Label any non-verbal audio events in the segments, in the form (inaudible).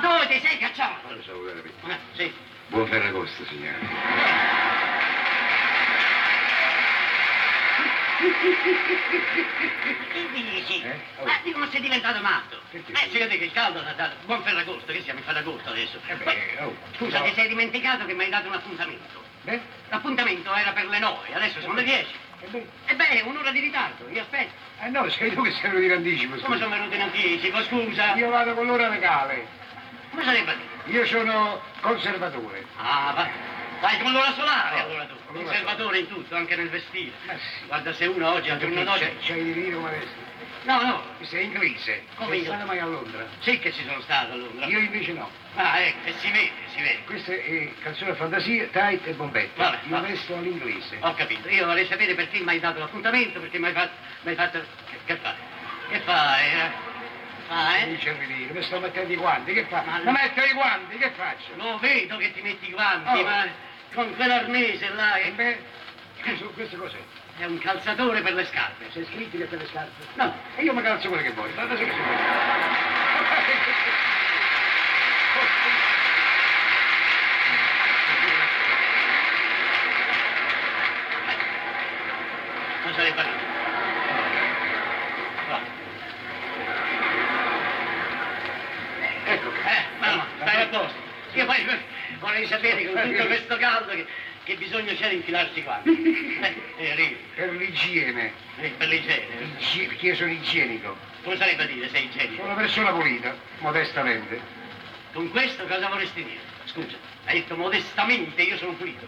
Ma dove ti sei cacciato? Voglio salutare. Eh, sì. Buon Ferragosto, signore. Che dici? Eh? Oh. Ma dicono sei diventato matto. Perché? Eh, si vede che il caldo ha dato. Buon Ferragosto, che siamo in Ferragosto adesso. Eh beh, oh, Scusa, ti sei dimenticato che mi hai dato un appuntamento. Beh, L'appuntamento era per le nove, adesso sono le dieci. eh beh. E beh, un'ora di ritardo, io aspetto. Eh no, sei tu che sei venuto in anticipo, Come scusa. sono venuto in anticipo, scusa? Io vado con l'ora legale. Come sarebbe? Io sono conservatore. Ah, vai. Vai con l'ora solare allora tu. con l'ora Conservatore in tutto, anche nel vestire. Ma sì. Guarda, se uno oggi al giorno d'oggi. C'hai di dire come adesso. No, no, Sei inglese. Come sei io? stato mai a Londra? sì che ci sono stato a Londra. Io invece no. Ah, ecco, e si vede, si vede. Questa è canzone fantasia, tight e bombetta. Vabbè, Io vabbè. resto all'inglese. Ho capito. Io vorrei sapere perché mi hai dato l'appuntamento, perché mi hai fatto. Mi hai fatto. Che, che fai? Che fai? Eh? Fai? Non c'è dire, mi sto mettendo i guanti, che fa? Ma- Ma metto i guanti, che faccio? Lo vedo che ti metti i guanti, Oh. ma con quell'arnese là. E Che... beh, scusa, questo cos'è? È un calzatore per le scarpe. Sei scritto che per le scarpe? No. E io mi calzo quello che vuoi. Guarda se che si Non sarebbe niente. Va. Ecco. Eh, mamma, stai a posto. Io vorrei sapere con tutto questo caldo che, che bisogno c'è di infilarsi qua. Eh, eh. Per l'igiene. Eh, per l'igiene. Igie- Perché io sono igienico. Come sarebbe a dire sei Sono igienico? una persona pulita, modestamente. Con questo cosa vorresti dire? Scusa, hai detto modestamente io sono pulito.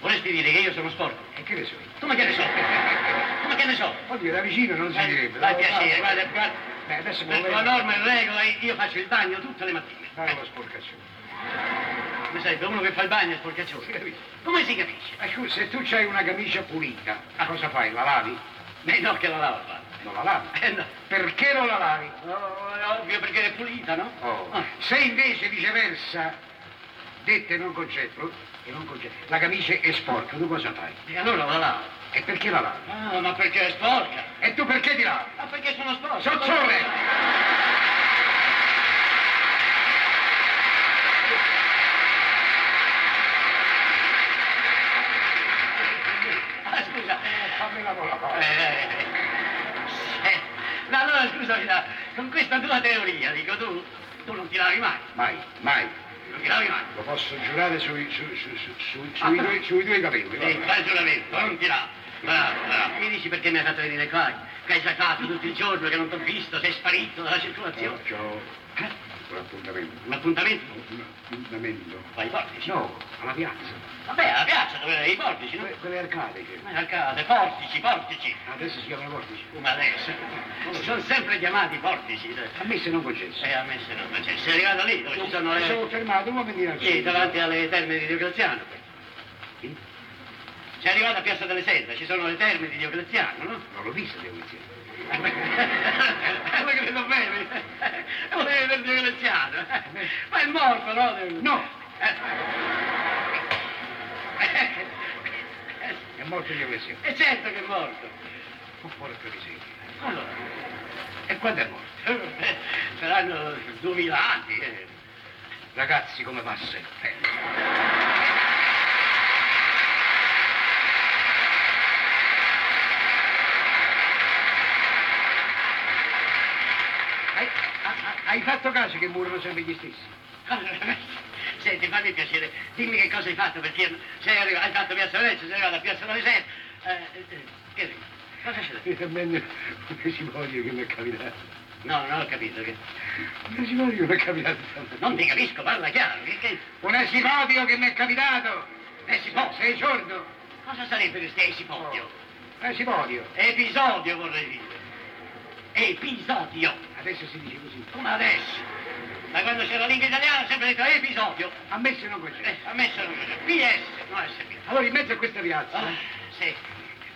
Vorresti dire che io sono sporco? E che ne so? Come che ne so? Come che ne so? Oddio, da vicino non si direbbe. Fai da piacere, guarda, guarda. Beh, adesso Per vedo. norma e regola io faccio il bagno tutte le mattine. Dai una sporcazione. Come sarebbe uno che fa il bagno sporcaccione. capisce? Come si capisce? Ma scusa, se tu hai una camicia pulita, cosa fai? La lavi? Beh, no, che la lava fa. Non la lavi. Eh, no. Perché non la lavi? No, è ovvio perché è pulita, no? Oh. Ah. Se invece viceversa, dette non concetto, e non concetto, la camicia è sporca, tu cosa fai? E allora la lavo. E perché la lavi? Ah, ma perché è sporca? E tu perché ti lavi? Ma perché sono sporca? Sozzone! Ah, scusa. Fammi la parola. Eh, eh, eh. Ma allora scusami, da- con questa tua teoria, dico tu, tu non ti lavi mai. Mai, mai. Non ti lavi mai. Lo posso giurare sui, su- su- su- su- sui, tuoi, sui tuoi capelli. Sì, fai il giuramento, non ti lavi. Bravo, bravo. Mi dici perché mi hai fatto venire qua? Che hai già fatto tutto il giorno, che non ti ho visto, sei sparito dalla circolazione. Eh? Un appuntamento. Un appuntamento? Un appuntamento. Fai i portici? No, alla piazza. Vabbè, alla piazza dove i portici, no? Que- quelle arcadiche. Ma arcade, portici, portici. Adesso si chiamano portici. Come adesso? Sono sempre chiamati portici. A me se non concesso. E a me se non c'è. Sei arrivato lì dove ci sono Mi sono le... fermato un momentino Sì, davanti alle terme di Diocleziano. Sì? Sei arrivato a Piazza delle Sette, ci sono le terme di Diocleziano, no? Non l'ho visto. Eh, Lo credo bene. Deve per Diocleziano. Ma è morto, no? No, Eh. è morto di aggressione. E certo che è morto. Un porco miseria. Allora, E quando è morto? eh, saranno duemila anni. eh. Ragazzi, come passa il tempo. Hai, ha- ha- hai fatto caso che murono sempre gli stessi? Allora, Senti, fammi piacere, dimmi che cosa hai fatto, perché sei arrivato, hai fatto Piazza Venezia, sei arrivato a Piazza Sette. Eh, eh, che cosa c'è? È almeno un esimolio che mi è capitato. No, non ho capito. Che... Un esimolio che mi è capitato. Non ti capisco, parla chiaro. Che, che... Un esimolio che mi è capitato. Si può. Sei sordo? Cosa sarebbe questo esipodio? Esimolio. Episodio vorrei dire. Episodio. Adesso si dice così. Come adesso? Da quando c'era la lingua italiana ho sempre detto episodio. A me se non concede. Eh, a me sono PS, no SP. Allora in mezzo a questa piazza Ah, sì.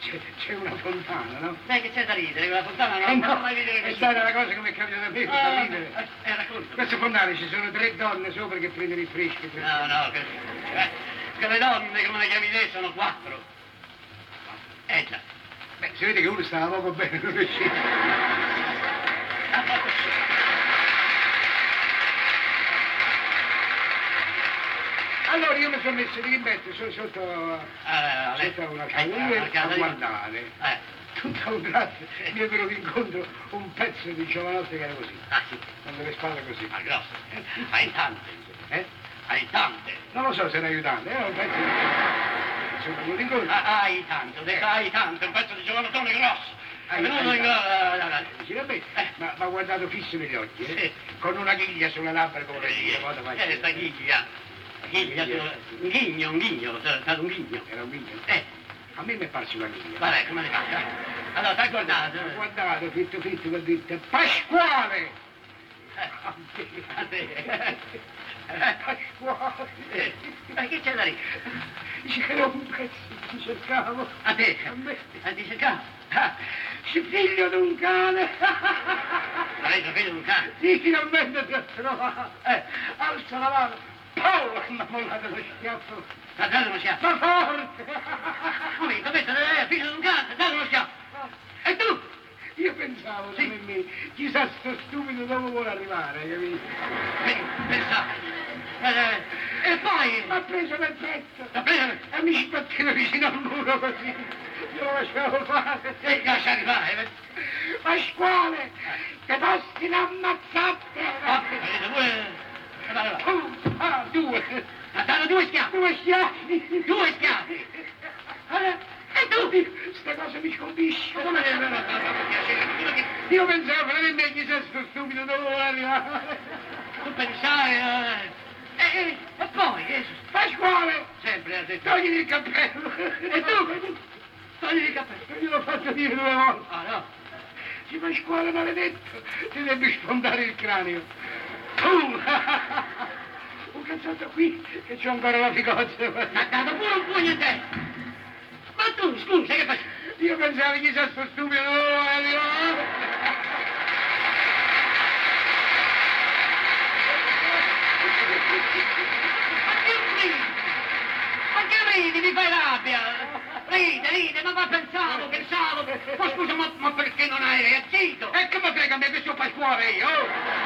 c'è, c'è una fontana, no? Sai che c'è da ridere? Quella fontana Eh non no, non mai vedere è stata una cosa che mi è capitata a me, Ah, fa ridere. eh, eh, racconta. Queste fontane ci sono tre donne sopra che prendono il fresco. No, no, che, eh, che le donne, come le chiami te, sono quattro. Eh già. Beh, si vede che uno stava poco bene, non riusciva. Allora io mi sono messo di rimettere sotto, sotto, Eh, lei- sotto una eh, casa una a casa di- guardare. Eh, Tutto a un tratto mi è venuto incontro un pezzo di giovanotte che era così, ah sì, con le spalle così. ma grosso. Hai tante. Eh? Hai tante. Non lo so se un aiutante, era un pezzo di... Sono venuto incontro. Ah, hai tanto, ho detto hai tanto, un pezzo di giovanottone grosso. È Hai- venuto hai in... tanto. eh, eh, Eh. ma ha guardato fisso negli occhi, eh? Sì. con una ghiglia sulle labbra come eh, dire, guarda, vai. eh, sta ghiglia. Ghiglia, Ghiglia. un ghigno, un ghigno, è stato un ghigno. Era un ghiglia. Eh, A me mi è parso una ghiglia. vabbè, come ne fa? Allora, t'hai guardato? Ho guardato, fitto fitto, ho detto, Pasquale! Pasquale! Eh, Ma che c'è da lì? C'era un pezzo che cercavo. A te? A me. A te cercavo? Ah, figlio di un cane. è figlio di un cane? Sì, finalmente ti ho trovato. Eh, alza la mano. Paolo mi ha mollato lo schiaffo. Ma date uno schiaffo. Ma forte! Come, come, lei è figlio di un cane, date uno schiaffo. E tu? Io pensavo, Sì. come me, chissà sto stupido dove vuole arrivare, capito? Pen- Pensate. Eh, eh, E poi? Ha preso per pezzo. L'ha preso? E mi sbatteva vicino al muro così. Io lasciavo fare. E lascia arrivare. Pasquale, che basti l'ammazzate. Ah, vedete. Eh, ah, due. Danno due schiaffi. Due schiaffi. Due schiaffi. Eh, E tu? Sta cosa mi scolpisce. Come ne che Io pensavo veramente chissà sto stupido dove vuole arrivare. tu pensai... eh, E, e, e poi, che è successo? Pasquale, Sempre ha detto... togliti il cappello. E tu? Togli il cappello. Io gliel'ho fatto dire due volte. Ah, no. Sì, Pasquale maledetto, ti devi sfondare il cranio. Pum! (laughs) Un cazzotto qui, che c'ho ancora la. Mi ha dato pure un pugno in testa. Ma tu, scusa, che fai? Io pensavo chissà sto stupido dove vuole arrivare. Ma che ridi? Ma che ridi? Mi fai rabbia? Ride, ride, ma, pensavo, pensavo. Ma scusa, ma, ma perché non hai reagito? E come frega a me che sono Pasquale io?